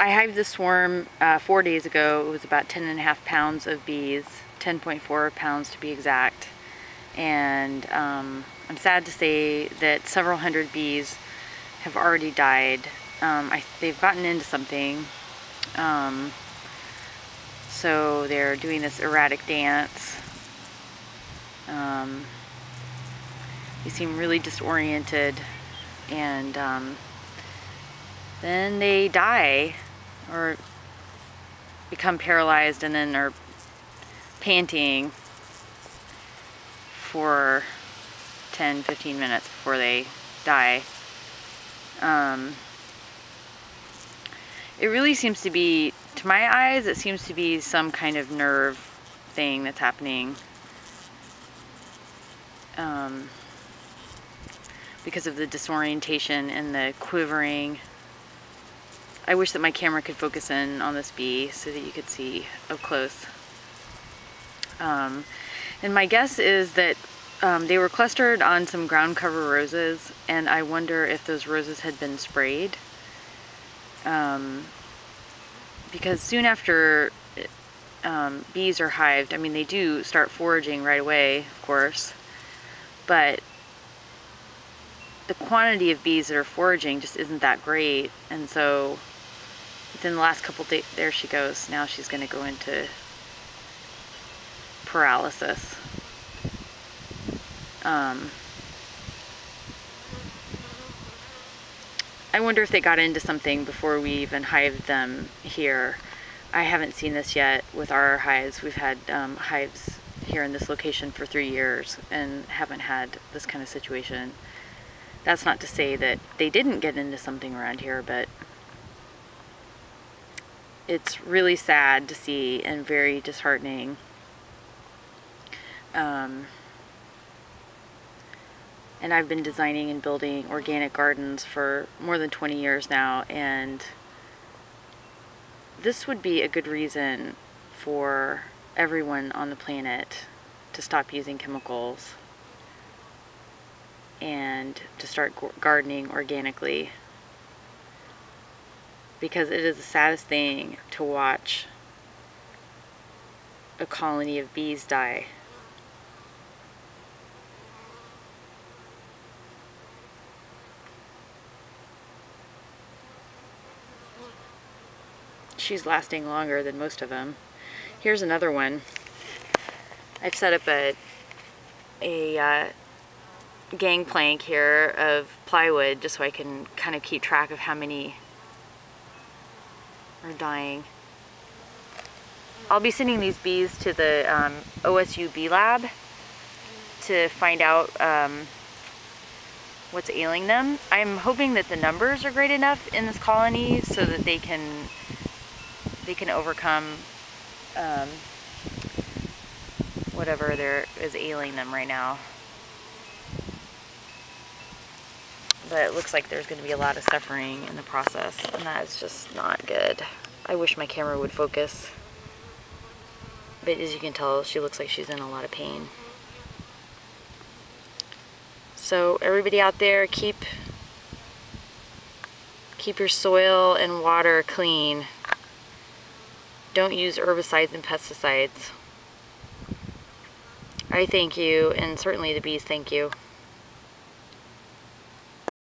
I hived the swarm uh, four days ago. It was about 10 and a half pounds of bees, 10.4 pounds to be exact. And um, I'm sad to say that several hundred bees have already died. Um, I, they've gotten into something. Um, so they're doing this erratic dance. Um, they seem really disoriented and um, then they die or become paralyzed and then are panting for 10 15 minutes before they die um, it really seems to be to my eyes it seems to be some kind of nerve thing that's happening um, because of the disorientation and the quivering. I wish that my camera could focus in on this bee so that you could see up close. Um, and my guess is that um, they were clustered on some ground cover roses and I wonder if those roses had been sprayed. Um, because soon after um, bees are hived, I mean they do start foraging right away, of course, but the quantity of bees that are foraging just isn't that great. And so within the last couple days, there she goes. Now she's going to go into paralysis. Um, I wonder if they got into something before we even hived them here. I haven't seen this yet with our hives. We've had um, hives here in this location for three years and haven't had this kind of situation. That's not to say that they didn't get into something around here, but it's really sad to see and very disheartening. Um, and I've been designing and building organic gardens for more than 20 years now, and this would be a good reason for everyone on the planet to stop using chemicals and to start gardening organically because it is the saddest thing to watch a colony of bees die. She's lasting longer than most of them. Here's another one. I've set up a, a uh, gangplank here of plywood just so I can kind of keep track of how many are dying. I'll be sending these bees to the um, OSU Bee Lab to find out um, what's ailing them. I'm hoping that the numbers are great enough in this colony so that they can they can overcome um, whatever there is ailing them right now. But it looks like there's going to be a lot of suffering in the process, and that is just not good. I wish my camera would focus, but as you can tell, she looks like she's in a lot of pain. So everybody out there, keep keep your soil and water clean. Don't use herbicides and pesticides. I thank you, and certainly the bees thank you.